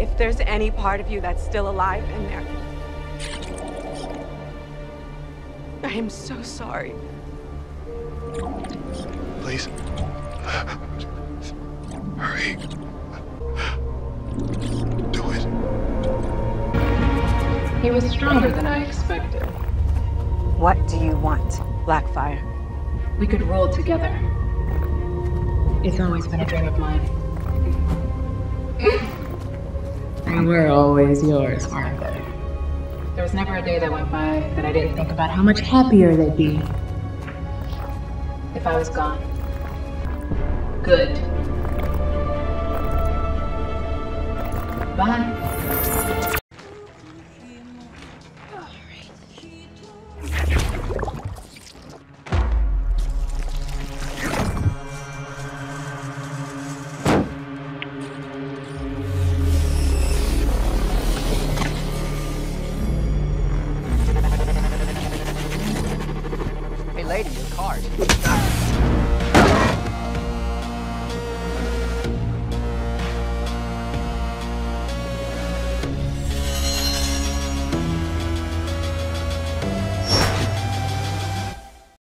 if there's any part of you that's still alive in there. I am so sorry. Please. Hurry. Do it. He was stronger than I expected. What do you want, Blackfire? We could rule together. It's always been a dream of mine. And we're always yours, aren't they? There was never a day that went by that I didn't think about how much happier they'd be if I was gone. Good. Bye. lady your card.